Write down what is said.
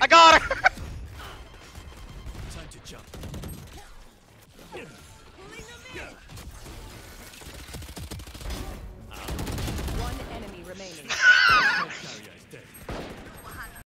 I got her! Time to jump.